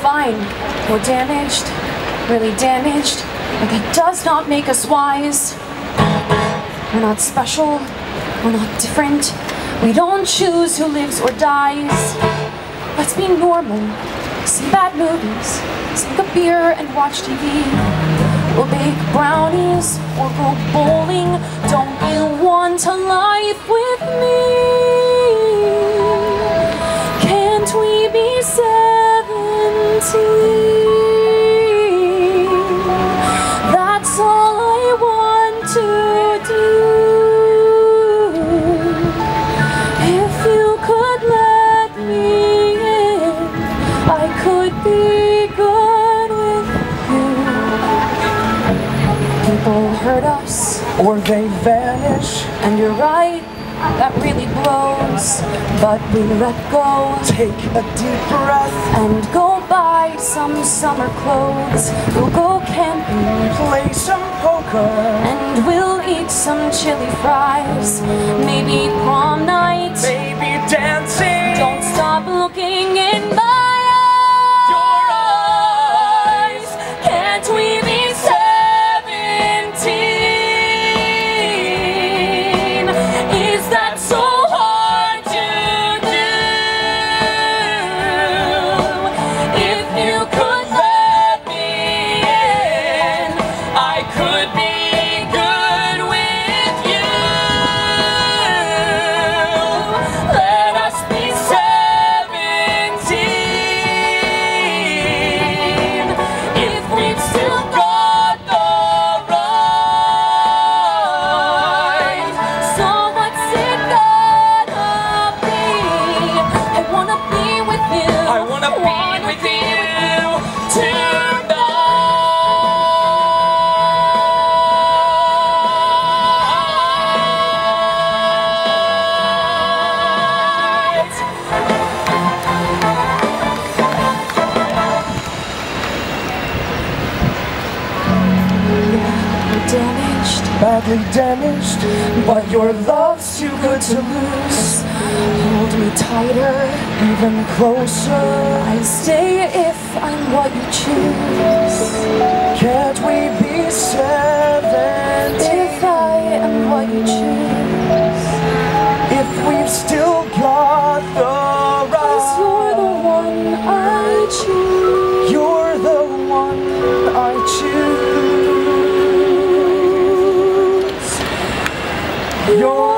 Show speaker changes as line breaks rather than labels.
Fine, we're damaged, really damaged, but that does not make us wise. We're not special, we're not different, we don't choose who lives or dies. Let's be normal, see bad movies, smoke a beer and watch TV. We'll bake brownies or go bowling.
Or they vanish.
and you're right, that really blows. But we let go
Take a deep breath.
and go buy some summer clothes. We'll go camping
Play some poker.
and we'll eat some chili fries. Maybe
Badly damaged, but your love's too good to lose.
hold me tighter.
Even closer.
I stay if I'm what you choose.
요.